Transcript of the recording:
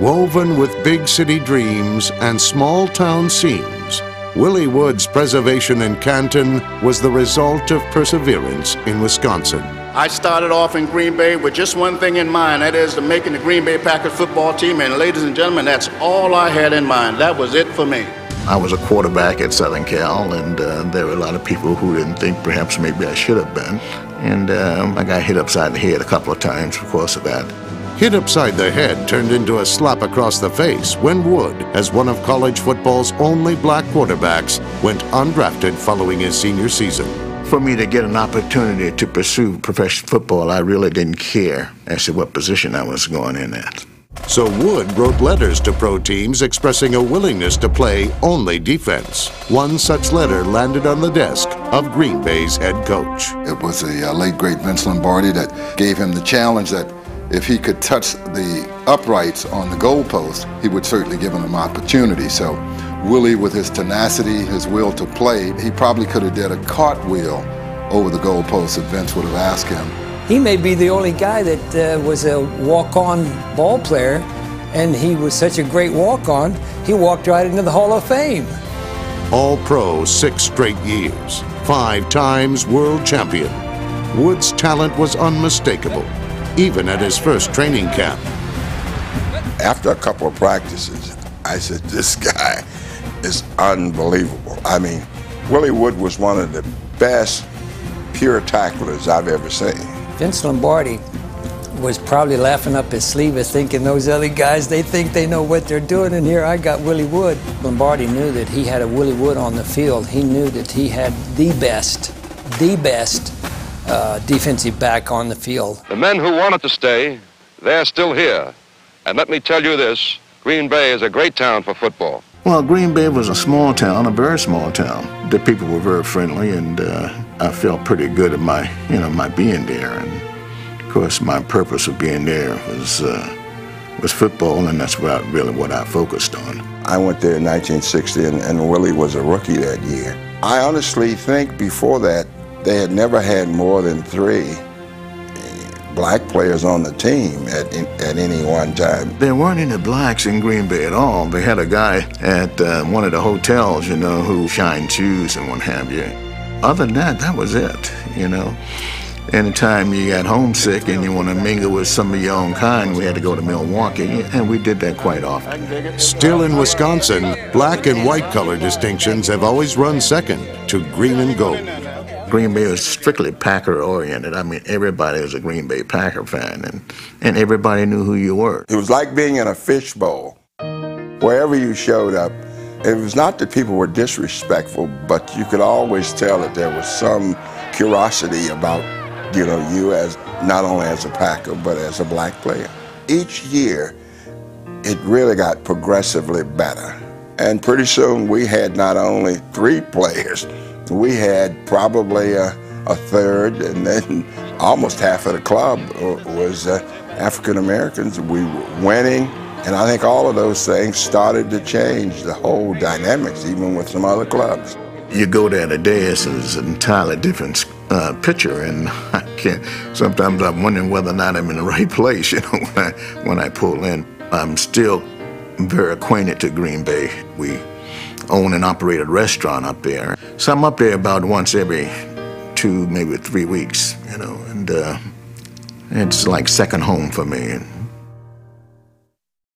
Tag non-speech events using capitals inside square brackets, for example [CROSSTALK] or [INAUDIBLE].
Woven with big city dreams and small town scenes, Willie Wood's preservation in Canton was the result of perseverance in Wisconsin. I started off in Green Bay with just one thing in mind, that is to making the Green Bay Packers football team. And ladies and gentlemen, that's all I had in mind. That was it for me. I was a quarterback at Southern Cal, and uh, there were a lot of people who didn't think perhaps maybe I should have been. And um, I got hit upside the head a couple of times because of that. Hit upside the head turned into a slap across the face when Wood, as one of college football's only black quarterbacks, went undrafted following his senior season. For me to get an opportunity to pursue professional football, I really didn't care as to what position I was going in at. So Wood wrote letters to pro teams expressing a willingness to play only defense. One such letter landed on the desk of Green Bay's head coach. It was the uh, late great Vince Lombardi that gave him the challenge that if he could touch the uprights on the goalpost, he would certainly give him an opportunity. So Willie, with his tenacity, his will to play, he probably could have did a cartwheel over the goalpost if Vince would have asked him. He may be the only guy that uh, was a walk-on ball player, and he was such a great walk-on, he walked right into the Hall of Fame. All pro six straight years, five times world champion. Wood's talent was unmistakable, even at his first training camp. After a couple of practices, I said, this guy is unbelievable. I mean, Willie Wood was one of the best pure tacklers I've ever seen. Vince Lombardi was probably laughing up his sleeve thinking those other guys, they think they know what they're doing, and here I got Willie Wood. Lombardi knew that he had a Willie Wood on the field. He knew that he had the best, the best uh, defensive back on the field. The men who wanted to stay, they're still here. And let me tell you this, Green Bay is a great town for football. Well, Green Bay was a small town, a very small town. The people were very friendly, and uh, I felt pretty good at my, you know, my being there. And of course, my purpose of being there was uh, was football, and that's what I, really what I focused on. I went there in 1960, and, and Willie was a rookie that year. I honestly think before that they had never had more than three black players on the team at, at any one time. There weren't any blacks in Green Bay at all. They had a guy at uh, one of the hotels, you know, who shined shoes and what have you. Other than that, that was it, you know. Anytime you got homesick and you want to mingle with some of your own kind, we had to go to Milwaukee, and we did that quite often. Still in Wisconsin, black and white color distinctions have always run second to green and gold. Green Bay was strictly Packer oriented. I mean, everybody was a Green Bay Packer fan, and, and everybody knew who you were. It was like being in a fishbowl. Wherever you showed up, it was not that people were disrespectful, but you could always tell that there was some curiosity about, you know, you as not only as a Packer, but as a black player. Each year, it really got progressively better. And pretty soon we had not only three players, we had probably a, a third, and then [LAUGHS] almost half of the club was uh, African Americans. We were winning, and I think all of those things started to change the whole dynamics, even with some other clubs. You go there today, it's an entirely different uh, picture, and [LAUGHS] I can't. Sometimes I'm wondering whether or not I'm in the right place. [LAUGHS] You know, when I when I pull in, I'm still very acquainted to Green Bay. We own and operate a restaurant up there. So I'm up there about once every two, maybe three weeks, you know, and uh, it's like second home for me.